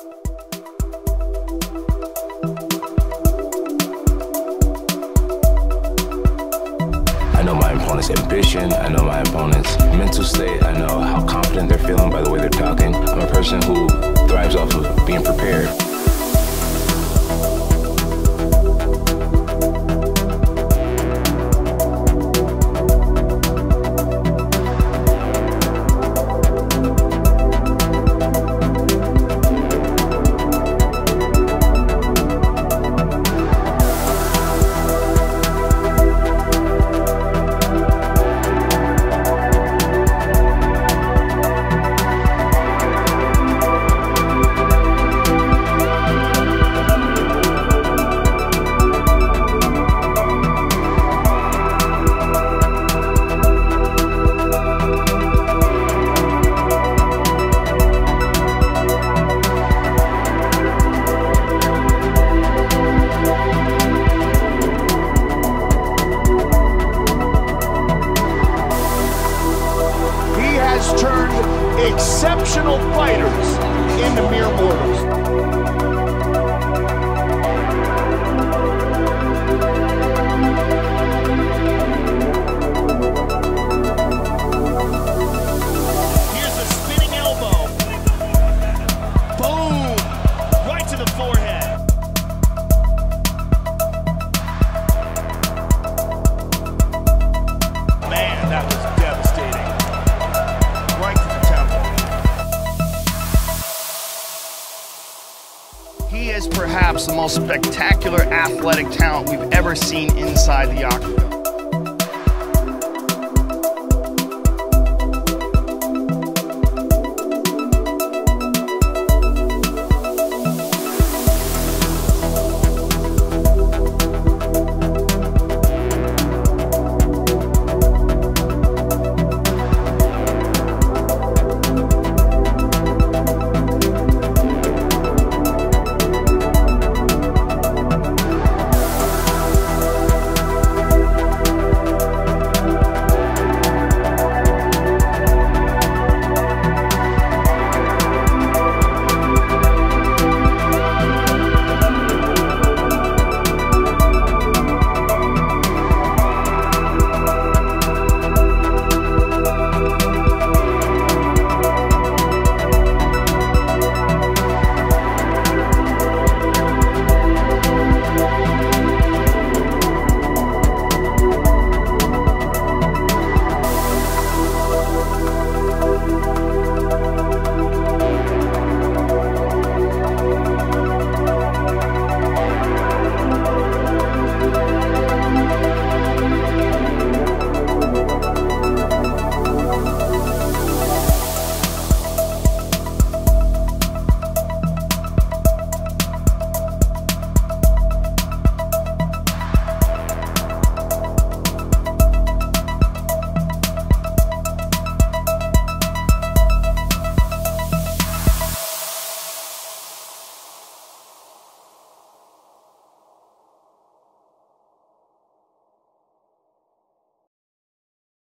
I know my opponent's ambition. I know my opponent's mental state. I know how confident they're feeling by the way they're talking. I'm a person who thrives off of being prepared. Exceptional fighters the mere mortals. Is perhaps the most spectacular athletic talent we've ever seen inside the octagon.